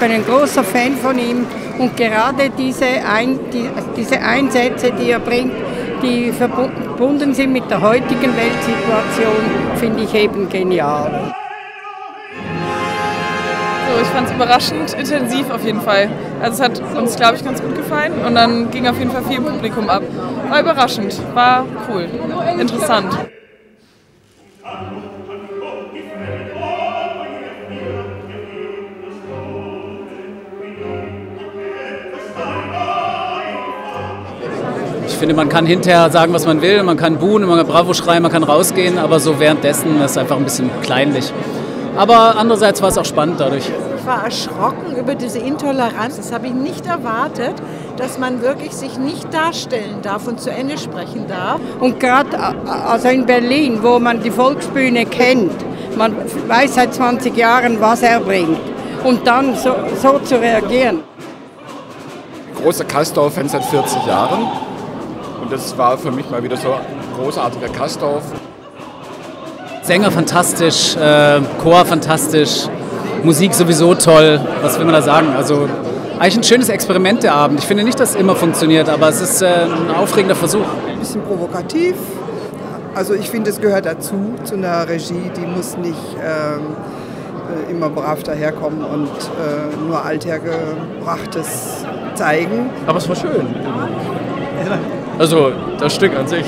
bin ein großer Fan von ihm und gerade diese, ein, die, diese Einsätze, die er bringt, die verbunden sind mit der heutigen Weltsituation, finde ich eben genial. So, ich fand es überraschend intensiv auf jeden Fall. Also es hat uns, glaube ich, ganz gut gefallen und dann ging auf jeden Fall viel Publikum ab. War überraschend, war cool, interessant. Finde, man kann hinterher sagen, was man will, man kann buhen, man kann Bravo schreien, man kann rausgehen, aber so währenddessen ist es einfach ein bisschen kleinlich. Aber andererseits war es auch spannend dadurch. Ich war erschrocken über diese Intoleranz. Das habe ich nicht erwartet, dass man wirklich sich nicht darstellen darf und zu Ende sprechen darf. Und gerade also in Berlin, wo man die Volksbühne kennt, man weiß seit 20 Jahren, was er bringt. Und dann so, so zu reagieren. Großer Kastorf-Fan seit 40 Jahren. Und das war für mich mal wieder so ein großartiger Kastorf. Sänger fantastisch, äh, Chor fantastisch, Musik sowieso toll. Was will man da sagen? Also eigentlich ein schönes Experiment der Abend. Ich finde nicht, dass es immer funktioniert, aber es ist äh, ein aufregender Versuch. Ein bisschen provokativ. Also ich finde, es gehört dazu, zu einer Regie. Die muss nicht ähm, äh, immer brav daherkommen und äh, nur Althergebrachtes zeigen. Aber es war schön. Also das Stück an sich.